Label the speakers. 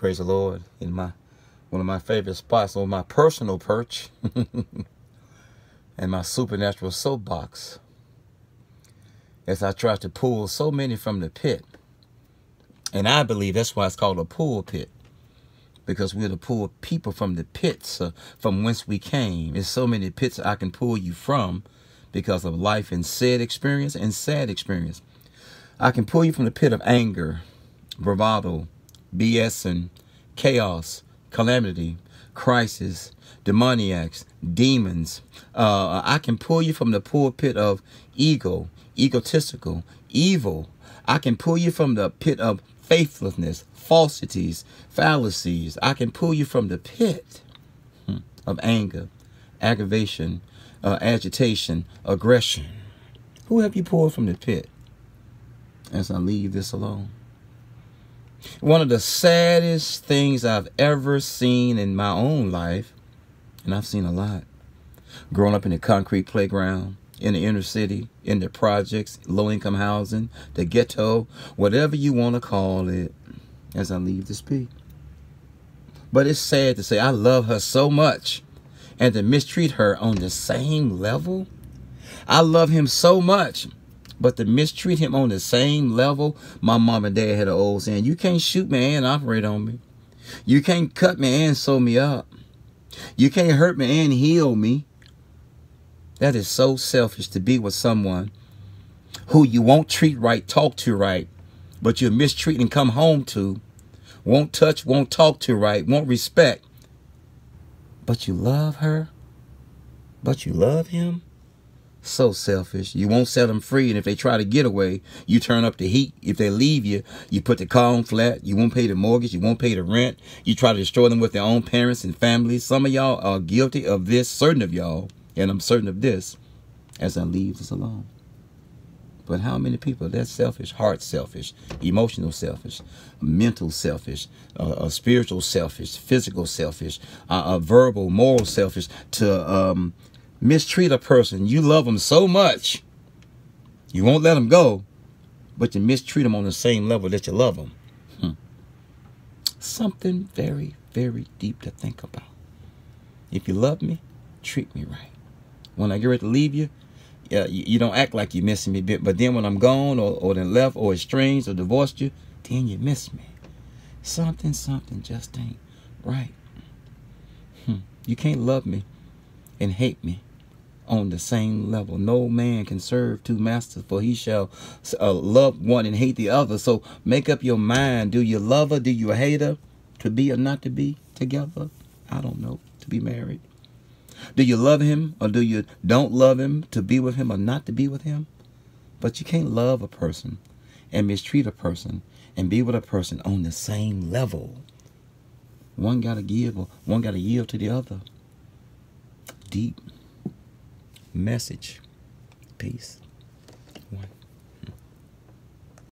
Speaker 1: Praise the Lord. In my one of my favorite spots on my personal perch and my supernatural soapbox. As I try to pull so many from the pit. And I believe that's why it's called a pulpit. Because we're to pull people from the pits uh, from whence we came. There's so many pits I can pull you from because of life and sad experience and sad experience. I can pull you from the pit of anger, bravado, BS, and chaos, calamity, crisis, demoniacs, demons. Uh, I can pull you from the pulpit of ego, egotistical, evil. I can pull you from the pit of faithlessness, falsities, fallacies. I can pull you from the pit hmm, of anger, aggravation, uh, agitation, aggression. Who have you pulled from the pit as I leave this alone? One of the saddest things I've ever seen in my own life, and I've seen a lot, growing up in the concrete playground, in the inner city, in the projects, low income housing, the ghetto, whatever you want to call it, as I leave to speak. But it's sad to say I love her so much and to mistreat her on the same level. I love him so much but to mistreat him on the same level, my mom and dad had an old saying, you can't shoot me and operate on me. You can't cut me and sew me up. You can't hurt me and heal me. That is so selfish to be with someone who you won't treat right, talk to right, but you mistreat and come home to, won't touch, won't talk to right, won't respect. But you love her, but you love him. So selfish. You won't set them free, and if they try to get away, you turn up the heat. If they leave you, you put the car on flat. You won't pay the mortgage. You won't pay the rent. You try to destroy them with their own parents and families. Some of y'all are guilty of this, certain of y'all, and I'm certain of this, as I leave this alone. But how many people that's selfish, heart selfish, emotional selfish, mental selfish, uh, uh, spiritual selfish, physical selfish, uh, uh verbal, moral selfish to um, mistreat a person, you love them so much, you won't let them go, but you mistreat them on the same level that you love them. Hmm. Something very, very deep to think about. If you love me, treat me right. When I get ready to leave you, yeah, you, you don't act like you're missing me, bit, but then when I'm gone or, or then left or estranged or divorced you, then you miss me. Something, something just ain't right. Hmm. You can't love me and hate me on the same level. No man can serve two masters, for he shall uh, love one and hate the other. So make up your mind. Do you love her? Do you hate her? To be or not to be together? I don't know. To be married? Do you love him or do you don't love him to be with him or not to be with him? But you can't love a person and mistreat a person and be with a person on the same level. One got to give or one got to yield to the other. Deep message. Peace. One.